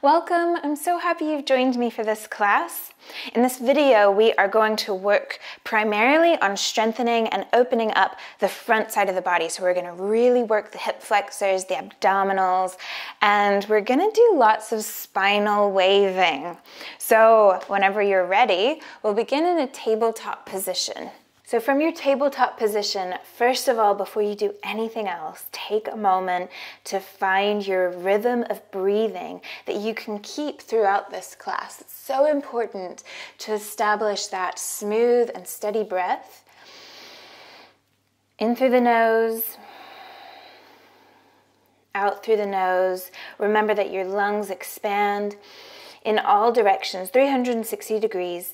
Welcome, I'm so happy you've joined me for this class. In this video, we are going to work primarily on strengthening and opening up the front side of the body. So we're gonna really work the hip flexors, the abdominals, and we're gonna do lots of spinal waving. So whenever you're ready, we'll begin in a tabletop position. So, from your tabletop position, first of all, before you do anything else, take a moment to find your rhythm of breathing that you can keep throughout this class. It's so important to establish that smooth and steady breath. In through the nose, out through the nose. Remember that your lungs expand in all directions, 360 degrees.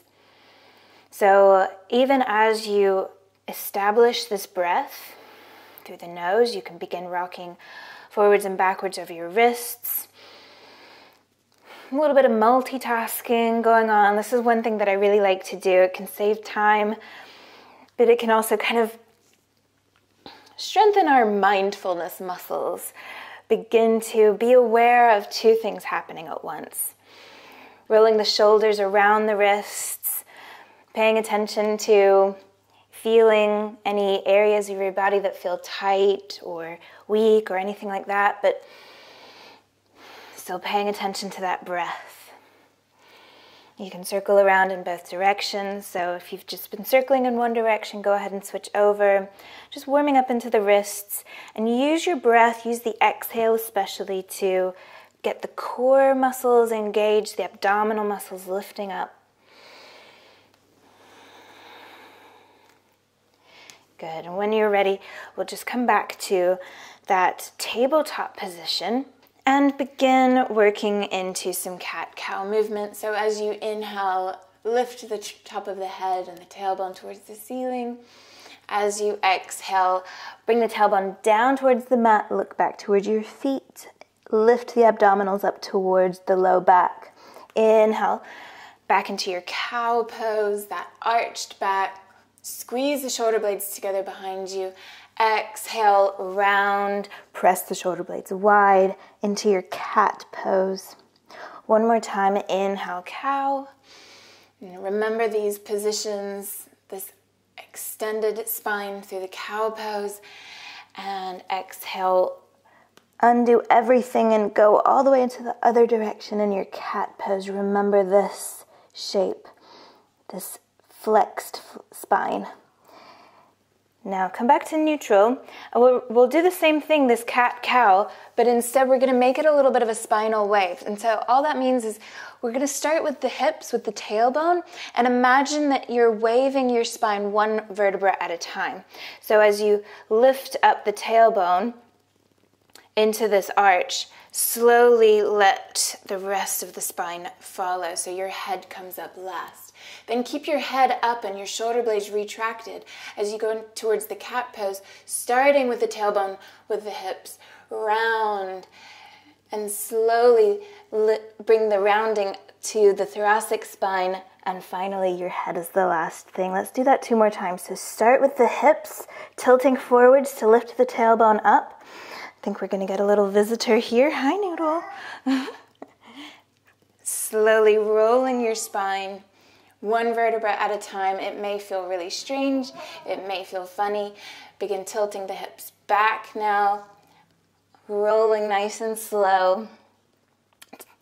So, even as you establish this breath through the nose, you can begin rocking forwards and backwards over your wrists. A little bit of multitasking going on. This is one thing that I really like to do. It can save time, but it can also kind of strengthen our mindfulness muscles. Begin to be aware of two things happening at once. Rolling the shoulders around the wrists paying attention to feeling any areas of your body that feel tight or weak or anything like that, but still paying attention to that breath. You can circle around in both directions. So if you've just been circling in one direction, go ahead and switch over. Just warming up into the wrists and use your breath, use the exhale especially to get the core muscles engaged, the abdominal muscles lifting up. Good. And when you're ready, we'll just come back to that tabletop position and begin working into some cat cow movement. So as you inhale, lift the top of the head and the tailbone towards the ceiling. As you exhale, bring the tailbone down towards the mat, look back towards your feet, lift the abdominals up towards the low back. Inhale, back into your cow pose, that arched back. Squeeze the shoulder blades together behind you. Exhale, round, press the shoulder blades wide into your cat pose. One more time, inhale, cow. remember these positions, this extended spine through the cow pose. And exhale, undo everything and go all the way into the other direction in your cat pose. Remember this shape, this flexed spine. Now come back to neutral. Uh, we'll, we'll do the same thing, this cat-cow, but instead we're gonna make it a little bit of a spinal wave. And so all that means is we're gonna start with the hips, with the tailbone, and imagine that you're waving your spine one vertebra at a time. So as you lift up the tailbone into this arch, slowly let the rest of the spine follow so your head comes up last. Then keep your head up and your shoulder blades retracted as you go towards the cat pose, starting with the tailbone with the hips round and slowly bring the rounding to the thoracic spine and finally your head is the last thing. Let's do that two more times. So start with the hips tilting forwards to lift the tailbone up. Think we're going to get a little visitor here. Hi, Noodle. Slowly rolling your spine one vertebra at a time. It may feel really strange, it may feel funny. Begin tilting the hips back now, rolling nice and slow,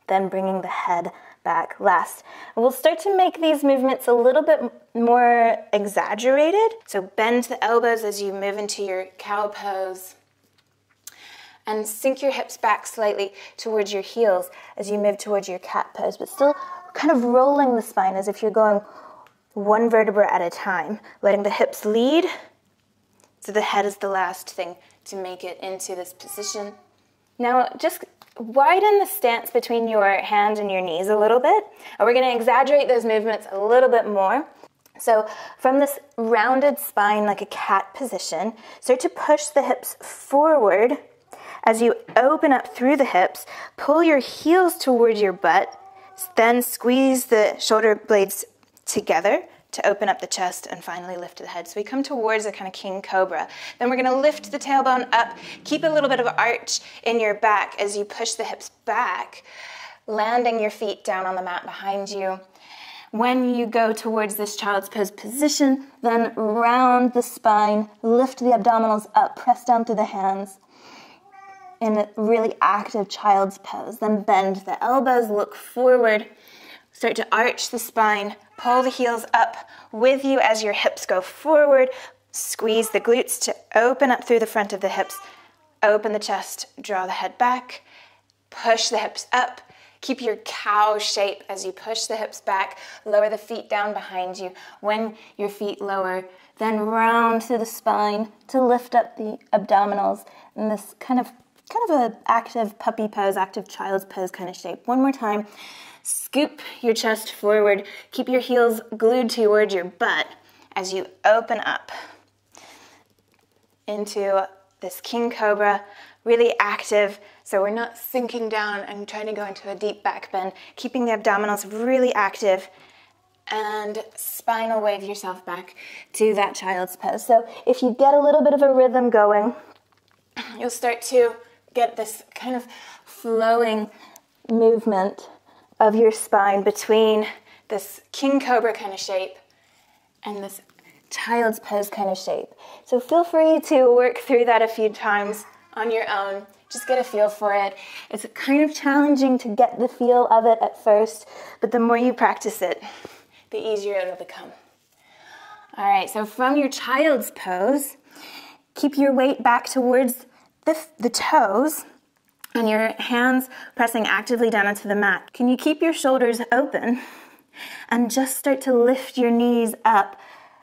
then bringing the head back last. We'll start to make these movements a little bit more exaggerated. So bend the elbows as you move into your cow pose. And sink your hips back slightly towards your heels as you move towards your cat pose, but still kind of rolling the spine as if you're going one vertebra at a time, letting the hips lead. So the head is the last thing to make it into this position. Now, just widen the stance between your hand and your knees a little bit. We're going to exaggerate those movements a little bit more. So, from this rounded spine, like a cat position, start to push the hips forward as you open up through the hips. Pull your heels towards your butt then squeeze the shoulder blades together to open up the chest and finally lift the head. So we come towards a kind of king cobra. Then we're gonna lift the tailbone up, keep a little bit of arch in your back as you push the hips back. landing your feet down on the mat behind you. When you go towards this child's pose position, then round the spine, lift the abdominals up, press down through the hands in a really active child's pose. Then bend the elbows, look forward, start to arch the spine, pull the heels up with you as your hips go forward, squeeze the glutes to open up through the front of the hips, open the chest, draw the head back, push the hips up. Keep your cow shape as you push the hips back, lower the feet down behind you. When your feet lower, then round through the spine to lift up the abdominals in this kind of kind of a active puppy pose, active child's pose kind of shape. One more time. Scoop your chest forward. Keep your heels glued towards your butt as you open up into this king cobra, really active. So we're not sinking down and trying to go into a deep back bend, keeping the abdominals really active and spinal wave yourself back to that child's pose. So if you get a little bit of a rhythm going, you'll start to get this kind of flowing movement of your spine between this king cobra kind of shape and this child's pose kind of shape. So feel free to work through that a few times on your own. Just get a feel for it. It's kind of challenging to get the feel of it at first, but the more you practice it, the easier it'll become. All right, so from your child's pose, keep your weight back towards the, the toes and your hands pressing actively down onto the mat. Can you keep your shoulders open and just start to lift your knees up,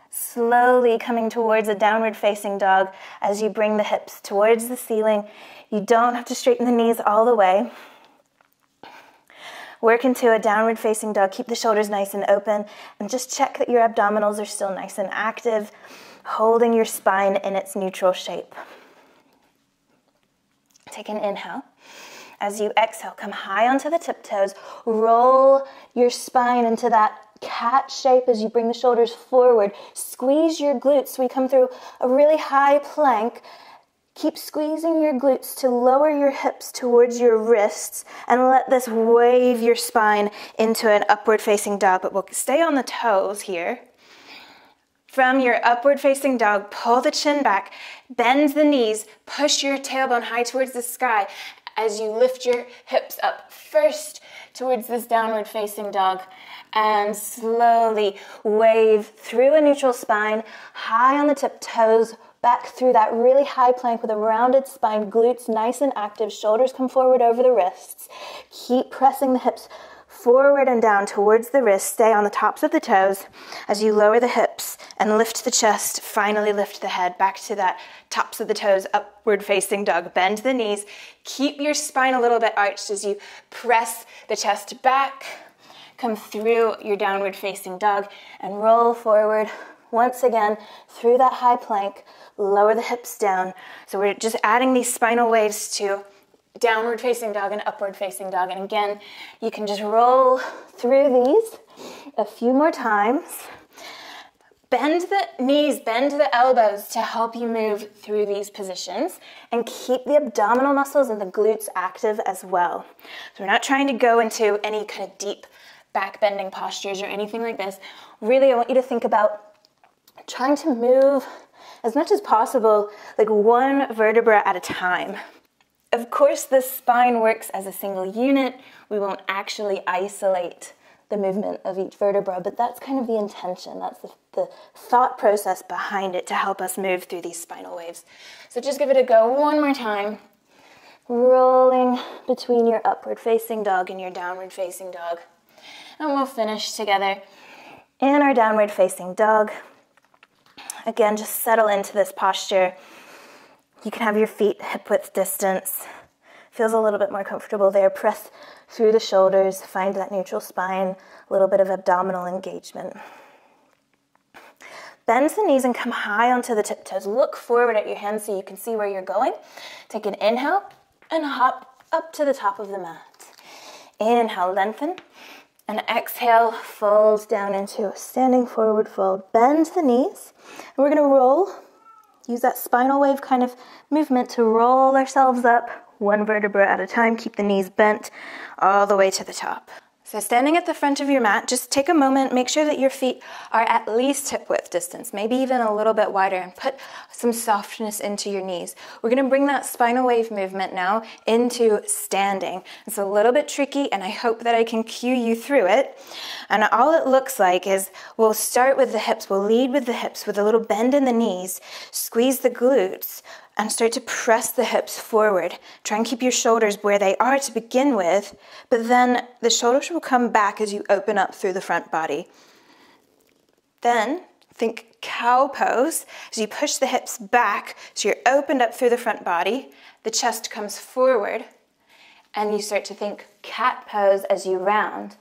slowly coming towards a downward facing dog as you bring the hips towards the ceiling. You don't have to straighten the knees all the way. Work into a downward facing dog. Keep the shoulders nice and open and just check that your abdominals are still nice and active, holding your spine in its neutral shape. Take an inhale. As you exhale, come high onto the tiptoes. Roll your spine into that cat shape as you bring the shoulders forward. Squeeze your glutes. We come through a really high plank. Keep squeezing your glutes to lower your hips towards your wrists and let this wave your spine into an upward facing dog. But we'll stay on the toes here. From your upward facing dog, pull the chin back, bend the knees, push your tailbone high towards the sky as you lift your hips up first towards this downward facing dog and slowly wave through a neutral spine, high on the tiptoes, back through that really high plank with a rounded spine, glutes nice and active, shoulders come forward over the wrists. Keep pressing the hips forward and down towards the wrist. Stay on the tops of the toes as you lower the hips and lift the chest. Finally, lift the head back to that tops of the toes, upward facing dog. Bend the knees. Keep your spine a little bit arched as you press the chest back. Come through your downward facing dog and roll forward once again through that high plank. Lower the hips down. So we're just adding these spinal waves to downward facing dog and upward facing dog. And again, you can just roll through these a few more times. Bend the knees, bend the elbows to help you move through these positions and keep the abdominal muscles and the glutes active as well. So we're not trying to go into any kind of deep back bending postures or anything like this. Really, I want you to think about trying to move as much as possible, like one vertebra at a time. Of course, the spine works as a single unit. We won't actually isolate the movement of each vertebra, but that's kind of the intention. That's the, the, thought process behind it to help us move through these spinal waves. So just give it a go one more time. Rolling between your upward facing dog and your downward facing dog. And we'll finish together in our downward facing dog. Again, just settle into this posture. You can have your feet hip width distance. Feels a little bit more comfortable there. Press through the shoulders, find that neutral spine, a little bit of abdominal engagement. Bend the knees and come high onto the tiptoes. Look forward at your hands so you can see where you're going. Take an inhale and hop up to the top of the mat. Inhale, lengthen. And exhale, fold down into a standing forward fold. Bend the knees. And we're going to roll Use that spinal wave kind of movement to roll ourselves up one vertebra at a time. Keep the knees bent all the way to the top. So, standing at the front of your mat, just take a moment, make sure that your feet are at least hip width distance, maybe even a little bit wider, and put some softness into your knees. We're gonna bring that spinal wave movement now into standing. It's a little bit tricky, and I hope that I can cue you through it. And all it looks like is we'll start with the hips, we'll lead with the hips with a little bend in the knees, squeeze the glutes, and start to press the hips forward. Try and keep your shoulders where they are to begin with, but then the shoulders will come back as you open up through the front body. Then think cow pose as you push the hips back so you're opened up through the front body, the chest comes forward, and you start to think cat pose as you round.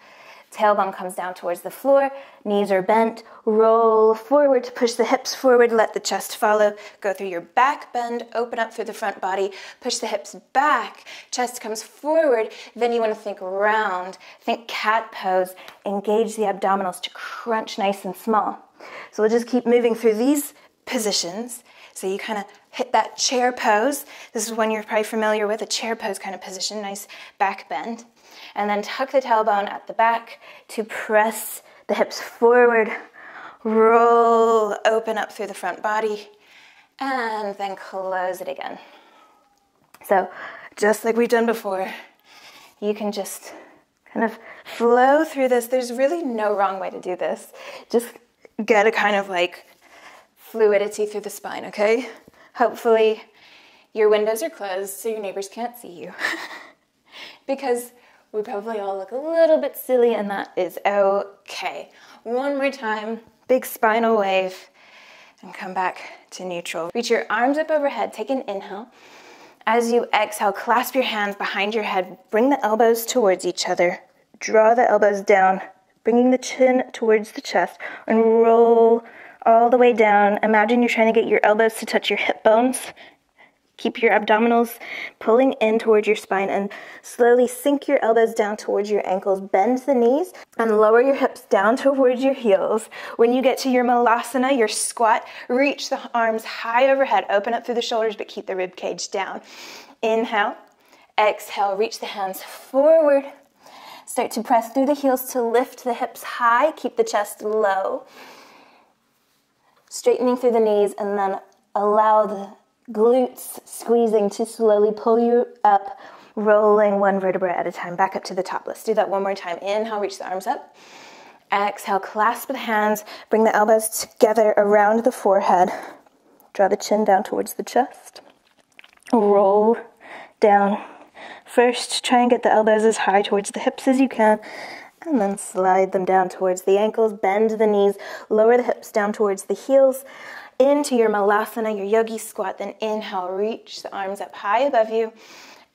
Tailbone comes down towards the floor, knees are bent, roll forward to push the hips forward, let the chest follow, go through your back bend, open up through the front body, push the hips back, chest comes forward, then you want to think round, think cat pose, engage the abdominals to crunch nice and small. So we'll just keep moving through these positions. So you kind of hit that chair pose. This is one you're probably familiar with, a chair pose kind of position, nice back bend and then tuck the tailbone at the back to press the hips forward, roll, open up through the front body, and then close it again. So, just like we've done before, you can just kind of flow through this. There's really no wrong way to do this. Just get a kind of like fluidity through the spine, okay? Hopefully, your windows are closed so your neighbors can't see you. because we probably all look a little bit silly, and that is okay. One more time, big spinal wave, and come back to neutral. Reach your arms up overhead, take an inhale. As you exhale, clasp your hands behind your head, bring the elbows towards each other, draw the elbows down, bringing the chin towards the chest, and roll all the way down. Imagine you're trying to get your elbows to touch your hip bones Keep your abdominals pulling in towards your spine and slowly sink your elbows down towards your ankles. Bend the knees and lower your hips down towards your heels. When you get to your malasana, your squat, reach the arms high overhead. Open up through the shoulders, but keep the rib cage down. Inhale. Exhale. Reach the hands forward. Start to press through the heels to lift the hips high. Keep the chest low. Straightening through the knees and then allow the glutes squeezing to slowly pull you up, rolling one vertebra at a time back up to the top. Let's do that one more time. Inhale, reach the arms up. Exhale, clasp the hands, bring the elbows together around the forehead. Draw the chin down towards the chest. Roll down. First, try and get the elbows as high towards the hips as you can, and then slide them down towards the ankles. Bend the knees, lower the hips down towards the heels into your malasana, your yogi squat. Then inhale, reach the arms up high above you.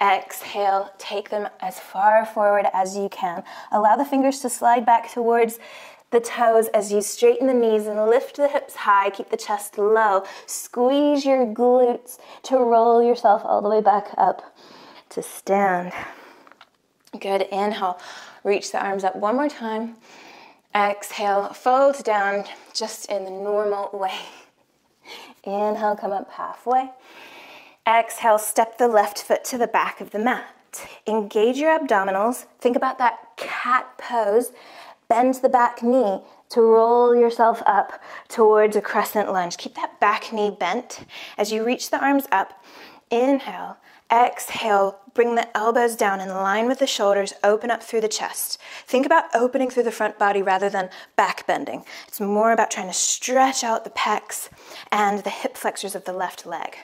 Exhale, take them as far forward as you can. Allow the fingers to slide back towards the toes as you straighten the knees and lift the hips high. Keep the chest low. Squeeze your glutes to roll yourself all the way back up to stand. Good. Inhale, reach the arms up one more time. Exhale, fold down just in the normal way. Inhale, come up halfway. Exhale, step the left foot to the back of the mat. Engage your abdominals. Think about that cat pose. Bend the back knee to roll yourself up towards a crescent lunge. Keep that back knee bent as you reach the arms up. Inhale, exhale, bring the elbows down in line with the shoulders, open up through the chest. Think about opening through the front body rather than back bending. It's more about trying to stretch out the pecs and the hip flexors of the left leg.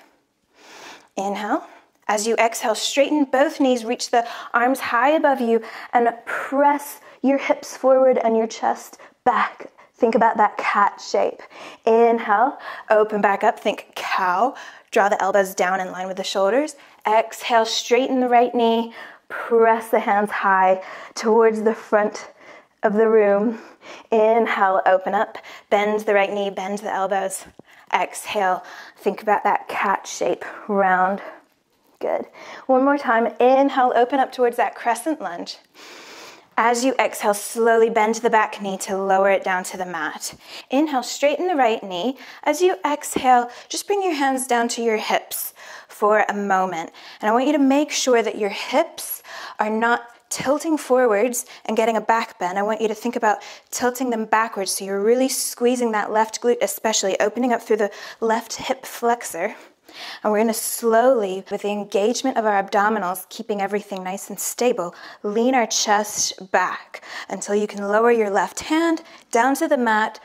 Inhale. As you exhale, straighten both knees, reach the arms high above you, and press your hips forward and your chest back. Think about that cat shape. Inhale, open back up, think cow. Draw the elbows down in line with the shoulders. Exhale, straighten the right knee, press the hands high towards the front of the room. Inhale, open up, bend the right knee, bend the elbows. Exhale, think about that cat shape, round. Good. One more time. Inhale, open up towards that crescent lunge. As you exhale, slowly bend the back knee to lower it down to the mat. Inhale, straighten the right knee. As you exhale, just bring your hands down to your hips for a moment. And I want you to make sure that your hips are not tilting forwards and getting a back bend. I want you to think about tilting them backwards so you're really squeezing that left glute, especially opening up through the left hip flexor. And we're going to slowly, with the engagement of our abdominals, keeping everything nice and stable, lean our chest back until you can lower your left hand down to the mat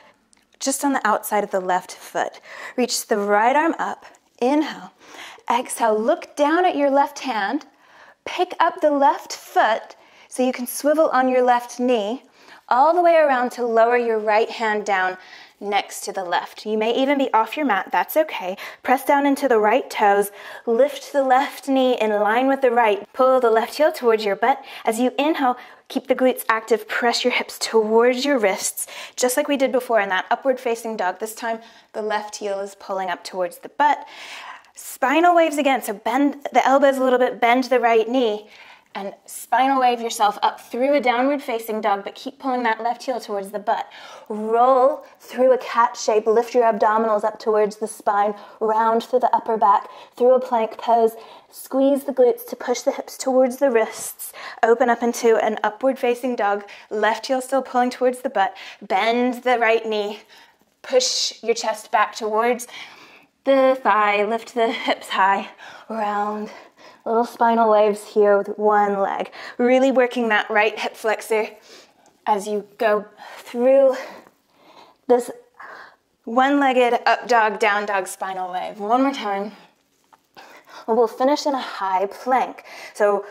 just on the outside of the left foot. Reach the right arm up. Inhale. Exhale. Look down at your left hand. Pick up the left foot so you can swivel on your left knee all the way around to lower your right hand down next to the left. You may even be off your mat, that's okay. Press down into the right toes, lift the left knee in line with the right, pull the left heel towards your butt. As you inhale, keep the glutes active, press your hips towards your wrists, just like we did before in that upward facing dog. This time, the left heel is pulling up towards the butt. Spinal waves again, so bend the elbows a little bit, bend the right knee and spinal wave yourself up through a downward facing dog, but keep pulling that left heel towards the butt. Roll through a cat shape, lift your abdominals up towards the spine, round through the upper back, through a plank pose. Squeeze the glutes to push the hips towards the wrists. Open up into an upward facing dog, left heel still pulling towards the butt. Bend the right knee, push your chest back towards the thigh, lift the hips high, round little spinal waves here with one leg. Really working that right hip flexor as you go through this one legged up dog, down dog spinal wave. One more time. We'll finish in a high plank. So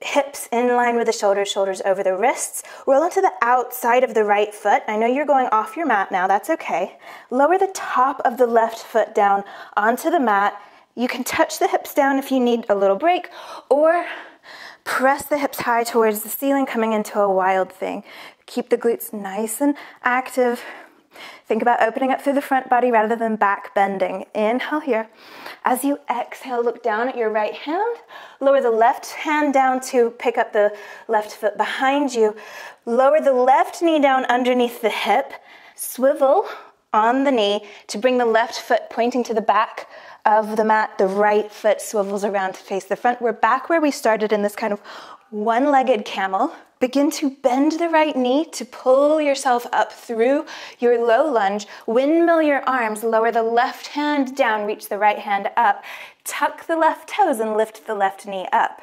hips in line with the shoulders, shoulders over the wrists. Roll onto the outside of the right foot. I know you're going off your mat now, that's okay. Lower the top of the left foot down onto the mat you can touch the hips down if you need a little break, or press the hips high towards the ceiling, coming into a wild thing. Keep the glutes nice and active. Think about opening up through the front body rather than back bending. Inhale here. As you exhale, look down at your right hand. Lower the left hand down to pick up the left foot behind you. Lower the left knee down underneath the hip. Swivel on the knee to bring the left foot pointing to the back of the mat. The right foot swivels around to face the front. We're back where we started in this kind of one legged camel. Begin to bend the right knee to pull yourself up through your low lunge. Windmill your arms, lower the left hand down, reach the right hand up. Tuck the left toes and lift the left knee up.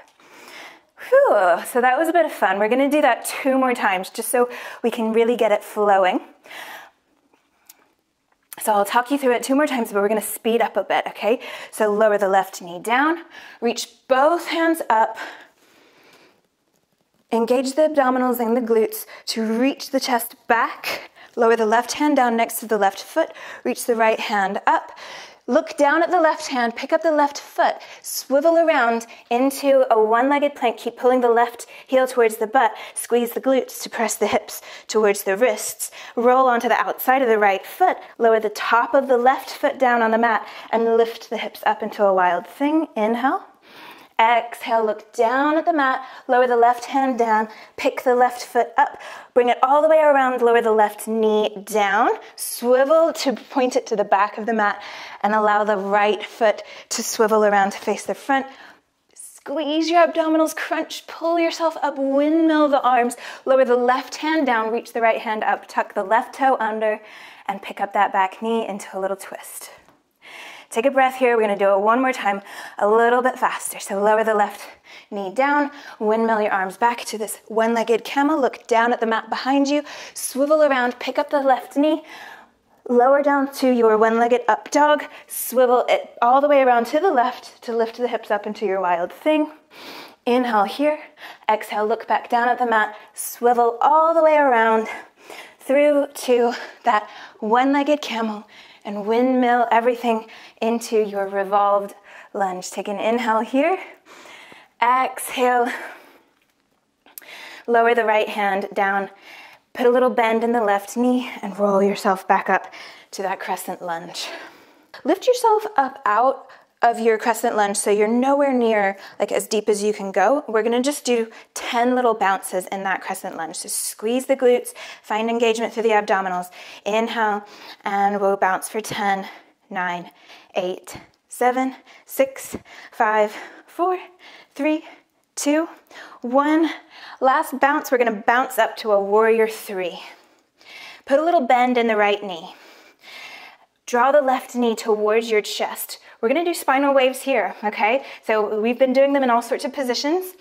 Whew, so that was a bit of fun. We're gonna do that two more times just so we can really get it flowing. So I'll talk you through it two more times, but we're gonna speed up a bit, okay? So lower the left knee down, reach both hands up, engage the abdominals and the glutes to reach the chest back, lower the left hand down next to the left foot, reach the right hand up, Look down at the left hand, pick up the left foot, swivel around into a one legged plank. Keep pulling the left heel towards the butt. Squeeze the glutes to press the hips towards the wrists. Roll onto the outside of the right foot. Lower the top of the left foot down on the mat and lift the hips up into a wild thing. Inhale. Exhale, look down at the mat, lower the left hand down, pick the left foot up, bring it all the way around, lower the left knee down, swivel to point it to the back of the mat, and allow the right foot to swivel around to face the front. Squeeze your abdominals, crunch, pull yourself up, windmill the arms, lower the left hand down, reach the right hand up, tuck the left toe under, and pick up that back knee into a little twist. Take a breath here. We're to do it one more time, a little bit faster. So lower the left knee down, windmill your arms back to this one legged camel. Look down at the mat behind you, swivel around, pick up the left knee, lower down to your one legged up dog, swivel it all the way around to the left to lift the hips up into your wild thing. Inhale here, exhale, look back down at the mat, swivel all the way around through to that one legged camel and windmill everything into your revolved lunge. Take an inhale here. Exhale. Lower the right hand down. Put a little bend in the left knee and roll yourself back up to that crescent lunge. Lift yourself up out of your crescent lunge so you're nowhere near like as deep as you can go. We're gonna just do 10 little bounces in that crescent lunge. So squeeze the glutes, find engagement through the abdominals. Inhale, and we'll bounce for 10, 9, 8, seven, six, five, four, three, two, one. Last bounce, we're gonna bounce up to a warrior three. Put a little bend in the right knee. Draw the left knee towards your chest. We're gonna do spinal waves here, okay? So we've been doing them in all sorts of positions.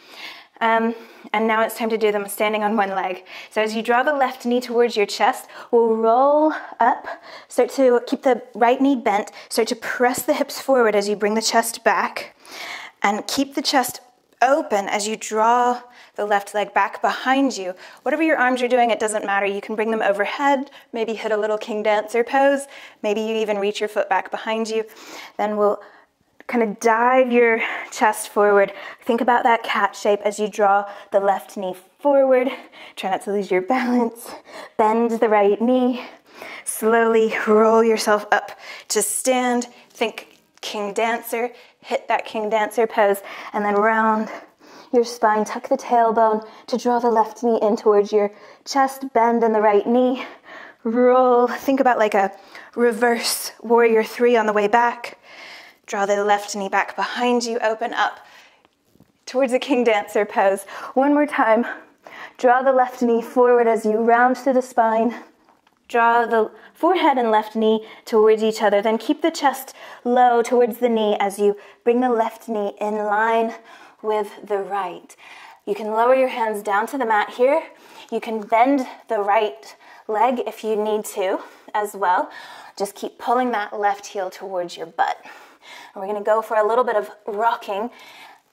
Um, and now it's time to do them standing on one leg. So as you draw the left knee towards your chest, we'll roll up, start to keep the right knee bent, start to press the hips forward as you bring the chest back, and keep the chest open as you draw the left leg back behind you. Whatever your arms are doing, it doesn't matter. You can bring them overhead, maybe hit a little king dancer pose, maybe you even reach your foot back behind you. Then we'll kind of dive your chest forward. Think about that cat shape as you draw the left knee forward. Try not to lose your balance. Bend the right knee. Slowly roll yourself up to stand. Think king dancer. Hit that king dancer pose and then round your spine. Tuck the tailbone to draw the left knee in towards your chest. Bend in the right knee. Roll. Think about like a reverse warrior three on the way back Draw the left knee back behind you, open up towards a king dancer pose. One more time. Draw the left knee forward as you round through the spine. Draw the forehead and left knee towards each other. Then keep the chest low towards the knee as you bring the left knee in line with the right. You can lower your hands down to the mat here. You can bend the right leg if you need to as well. Just keep pulling that left heel towards your butt. And we're gonna go for a little bit of rocking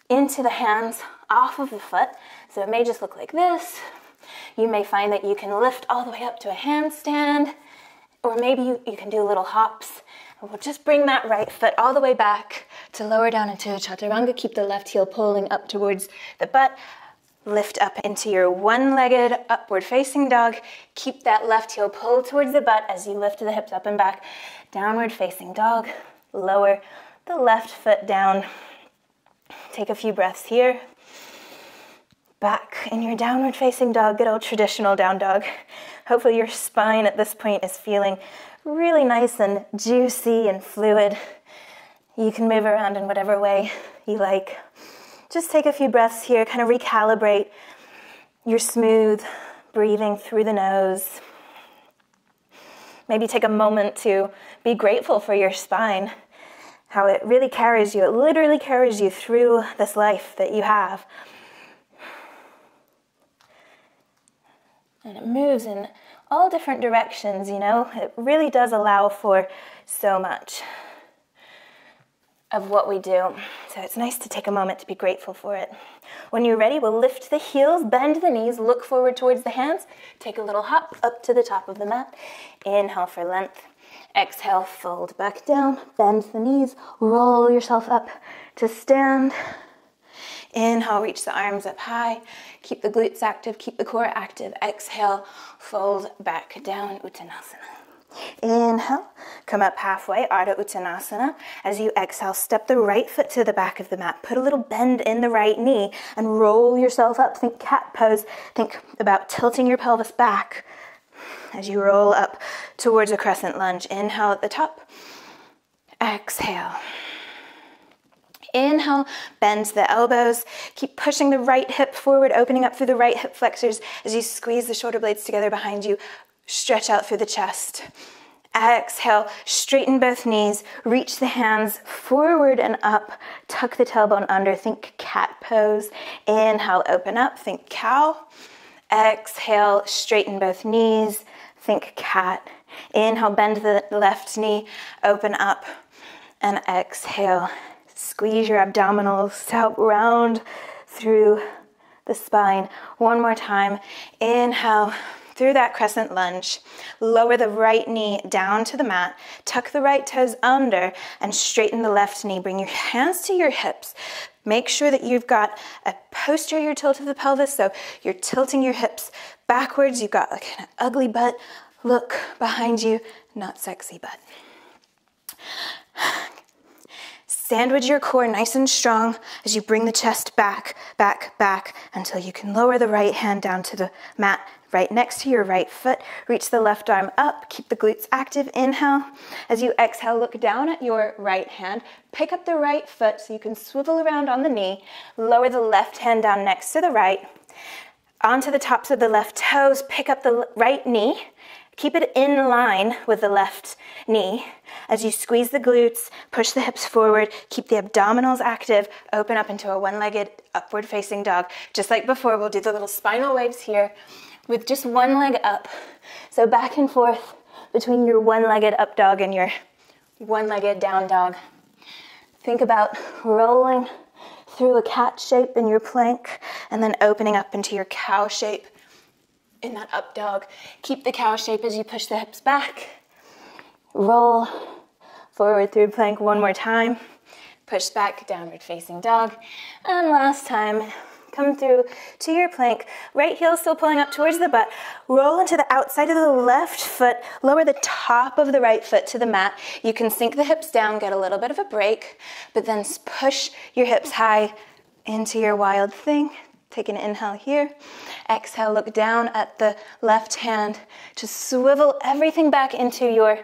into the hands off of the foot. So it may just look like this. You may find that you can lift all the way up to a handstand, or maybe you, you can do little hops. And we'll just bring that right foot all the way back to lower down into a chaturanga. Keep the left heel pulling up towards the butt. Lift up into your one-legged upward facing dog. Keep that left heel pulled towards the butt as you lift the hips up and back. Downward facing dog. Lower the left foot down. Take a few breaths here. Back in your downward facing dog, good old traditional down dog. Hopefully, your spine at this point is feeling really nice and juicy and fluid. You can move around in whatever way you like. Just take a few breaths here, kind of recalibrate your smooth breathing through the nose. Maybe take a moment to be grateful for your spine, how it really carries you. It literally carries you through this life that you have. And it moves in all different directions, you know? It really does allow for so much of what we do. So it's nice to take a moment to be grateful for it. When you're ready, we'll lift the heels, bend the knees, look forward towards the hands, take a little hop up to the top of the mat. Inhale for length. Exhale, fold back down, bend the knees, roll yourself up to stand. Inhale, reach the arms up high. Keep the glutes active, keep the core active. Exhale, fold back down, Uttanasana. Inhale, come up halfway, Ardha Uttanasana. As you exhale, step the right foot to the back of the mat. Put a little bend in the right knee and roll yourself up. Think cat pose. Think about tilting your pelvis back as you roll up towards a crescent lunge. Inhale at the top. Exhale. Inhale, bend the elbows. Keep pushing the right hip forward, opening up through the right hip flexors as you squeeze the shoulder blades together behind you. Stretch out through the chest. Exhale, straighten both knees, reach the hands forward and up, tuck the tailbone under, think cat pose. Inhale, open up, think cow. Exhale, straighten both knees, think cat. Inhale, bend the left knee, open up, and exhale. Squeeze your abdominals out, round through the spine. One more time. Inhale, through that crescent lunge. Lower the right knee down to the mat, tuck the right toes under, and straighten the left knee. Bring your hands to your hips. Make sure that you've got a posterior tilt of the pelvis, so you're tilting your hips backwards. You've got like an ugly butt. Look behind you, not sexy butt. Sandwich your core nice and strong as you bring the chest back, back, back until you can lower the right hand down to the mat right next to your right foot. Reach the left arm up, keep the glutes active. Inhale. As you exhale, look down at your right hand. Pick up the right foot so you can swivel around on the knee. Lower the left hand down next to the right. Onto the tops of the left toes, pick up the right knee. Keep it in line with the left knee. As you squeeze the glutes, push the hips forward, keep the abdominals active, open up into a one legged upward facing dog. Just like before, we'll do the little spinal waves here with just one leg up. So back and forth between your one legged up dog and your one legged down dog. Think about rolling through a cat shape in your plank and then opening up into your cow shape in that up dog. Keep the cow shape as you push the hips back. Roll forward through plank one more time. Push back, downward facing dog. And last time, come through to your plank. Right heel still pulling up towards the butt. Roll into the outside of the left foot. Lower the top of the right foot to the mat. You can sink the hips down, get a little bit of a break, but then push your hips high into your wild thing. Take an inhale here. Exhale, look down at the left hand. Just swivel everything back into your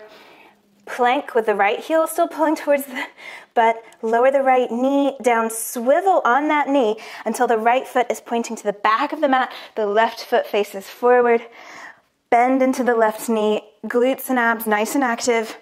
plank with the right heel still pulling towards the butt. Lower the right knee down, swivel on that knee until the right foot is pointing to the back of the mat. The left foot faces forward. Bend into the left knee, glutes and abs nice and active.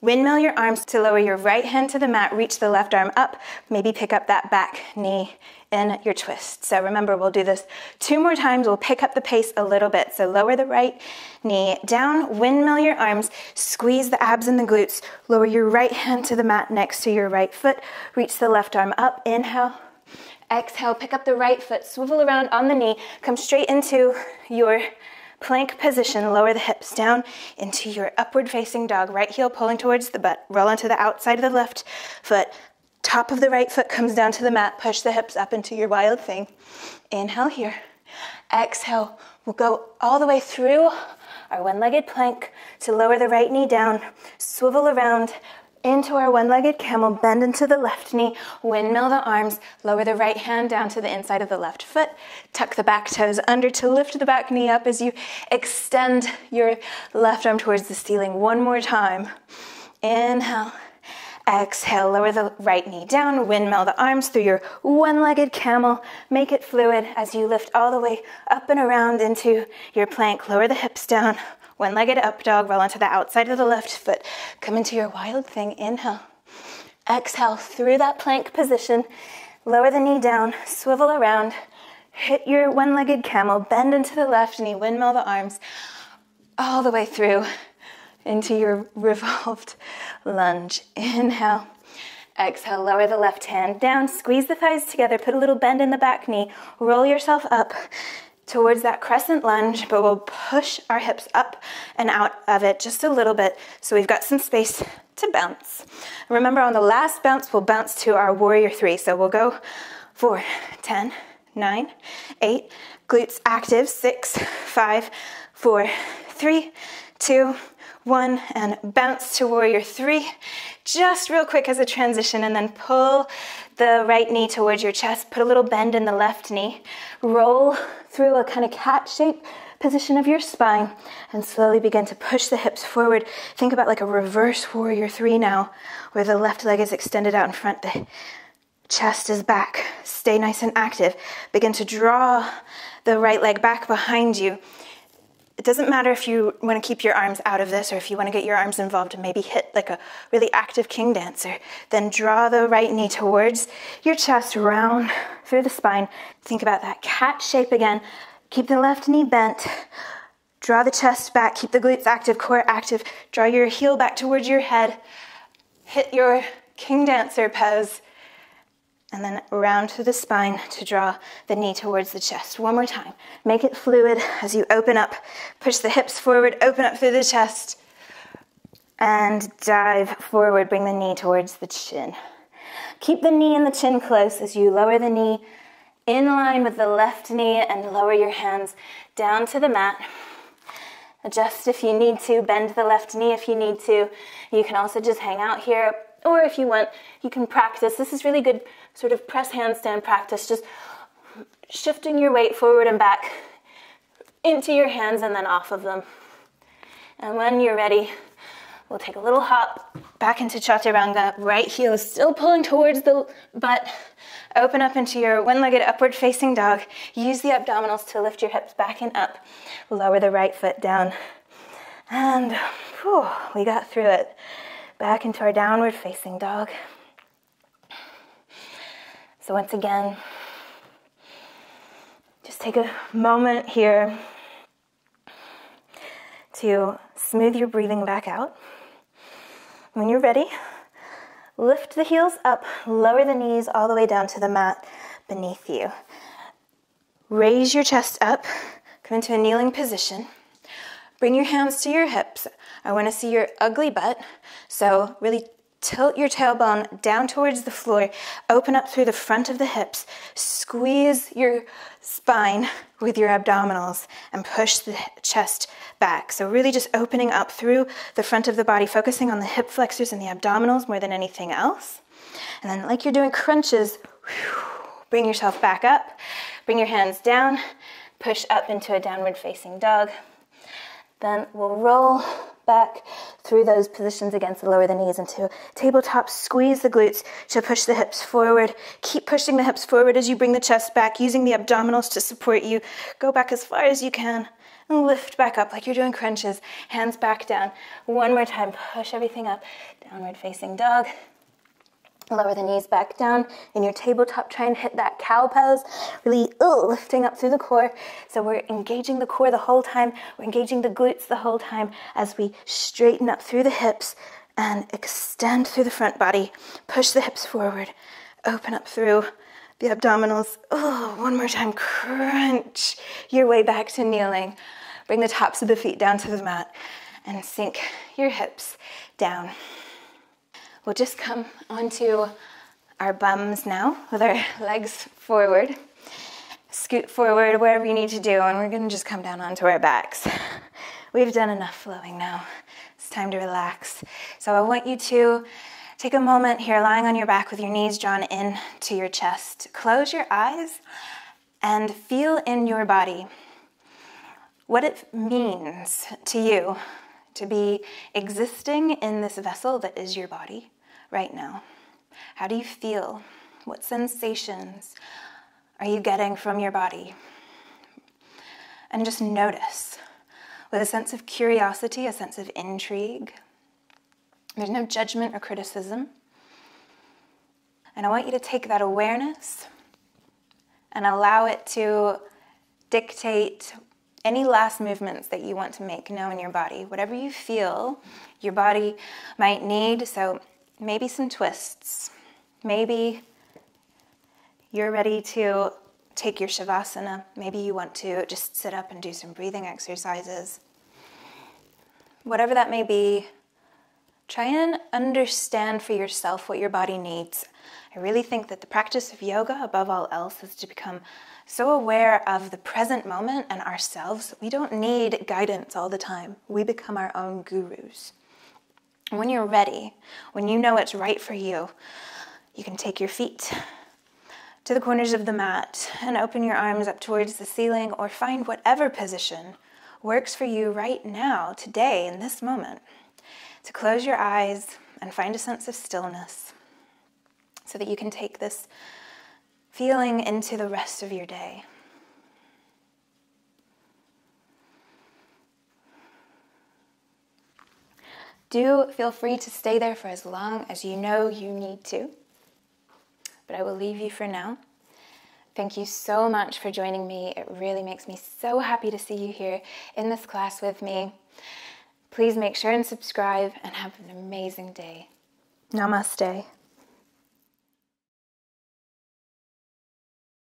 Windmill your arms to lower your right hand to the mat, reach the left arm up, maybe pick up that back knee in your twist. So remember, we'll do this two more times. We'll pick up the pace a little bit. So lower the right knee down, windmill your arms, squeeze the abs and the glutes, lower your right hand to the mat next to your right foot, reach the left arm up, inhale. Exhale, pick up the right foot, swivel around on the knee, come straight into your Plank position, lower the hips down into your upward facing dog, right heel pulling towards the butt. Roll onto the outside of the left foot. Top of the right foot comes down to the mat. Push the hips up into your wild thing. Inhale here. Exhale. We'll go all the way through our one legged plank to lower the right knee down, swivel around, into our one-legged camel, bend into the left knee, windmill the arms, lower the right hand down to the inside of the left foot, tuck the back toes under to lift the back knee up as you extend your left arm towards the ceiling one more time. Inhale. Exhale, lower the right knee down, windmill the arms through your one legged camel. Make it fluid as you lift all the way up and around into your plank. Lower the hips down, one legged up dog, roll onto the outside of the left foot. Come into your wild thing. Inhale. Exhale through that plank position. Lower the knee down, swivel around. Hit your one legged camel, bend into the left knee, windmill the arms all the way through into your revolved lunge. Inhale. Exhale, lower the left hand down, squeeze the thighs together, put a little bend in the back knee, roll yourself up towards that crescent lunge, but we'll push our hips up and out of it just a little bit so we've got some space to bounce. Remember, on the last bounce, we'll bounce to our warrior three. So we'll go four, 10, nine, eight, glutes active, six, five, four, three, two, one, and bounce to warrior three. Just real quick as a transition, and then pull the right knee towards your chest, put a little bend in the left knee, roll through a kind of cat shape position of your spine, and slowly begin to push the hips forward. Think about like a reverse warrior three now, where the left leg is extended out in front, the chest is back. Stay nice and active. Begin to draw the right leg back behind you it doesn't matter if you want to keep your arms out of this or if you want to get your arms involved and maybe hit like a really active king dancer. Then draw the right knee towards your chest, round through the spine. Think about that cat shape again. Keep the left knee bent. Draw the chest back, keep the glutes active, core active. Draw your heel back towards your head. Hit your king dancer pose and then round through the spine to draw the knee towards the chest. One more time. Make it fluid as you open up. Push the hips forward, open up through the chest, and dive forward. Bring the knee towards the chin. Keep the knee and the chin close as you lower the knee in line with the left knee and lower your hands down to the mat. Adjust if you need to, bend the left knee if you need to. You can also just hang out here or if you want, you can practice. This is really good sort of press handstand practice, just shifting your weight forward and back into your hands and then off of them. And when you're ready, we'll take a little hop back into chaturanga. Right heel is still pulling towards the butt. Open up into your one-legged upward facing dog. Use the abdominals to lift your hips back and up. Lower the right foot down. And whew, we got through it. Back into our downward facing dog. So once again, just take a moment here to smooth your breathing back out. When you're ready, lift the heels up, lower the knees all the way down to the mat beneath you. Raise your chest up, come into a kneeling position. Bring your hands to your hips. I want to see your ugly butt. So, really tilt your tailbone down towards the floor. Open up through the front of the hips. Squeeze your spine with your abdominals and push the chest back. So, really just opening up through the front of the body, focusing on the hip flexors and the abdominals more than anything else. And then, like you're doing crunches, bring yourself back up. Bring your hands down. Push up into a downward facing dog. Then we'll roll back through those positions against the lower the knees into tabletop. Squeeze the glutes to push the hips forward. Keep pushing the hips forward as you bring the chest back, using the abdominals to support you. Go back as far as you can. And lift back up like you're doing crunches. Hands back down. One more time. Push everything up. Downward facing dog. Lower the knees back down. In your tabletop, try and hit that cow pose. Really ooh, lifting up through the core. So we're engaging the core the whole time. We're engaging the glutes the whole time as we straighten up through the hips and extend through the front body. Push the hips forward. Open up through the abdominals. Oh, one more time. Crunch your way back to kneeling. Bring the tops of the feet down to the mat and sink your hips down. We'll just come onto our bums now with our legs forward. Scoot forward wherever you need to do, and we're gonna just come down onto our backs. We've done enough flowing now. It's time to relax. So I want you to take a moment here, lying on your back with your knees drawn in to your chest. Close your eyes and feel in your body what it means to you to be existing in this vessel that is your body right now? How do you feel? What sensations are you getting from your body? And just notice with a sense of curiosity, a sense of intrigue. There's no judgment or criticism. And I want you to take that awareness and allow it to dictate any last movements that you want to make now in your body. Whatever you feel your body might need. So maybe some twists. Maybe you're ready to take your Shavasana. Maybe you want to just sit up and do some breathing exercises. Whatever that may be, try and understand for yourself what your body needs. I really think that the practice of yoga, above all else, is to become so aware of the present moment and ourselves. We don't need guidance all the time. We become our own gurus. When you're ready, when you know it's right for you, you can take your feet to the corners of the mat and open your arms up towards the ceiling or find whatever position works for you right now, today, in this moment, to close your eyes and find a sense of stillness so that you can take this feeling into the rest of your day. Do feel free to stay there for as long as you know you need to. But I will leave you for now. Thank you so much for joining me. It really makes me so happy to see you here in this class with me. Please make sure and subscribe and have an amazing day. Namaste.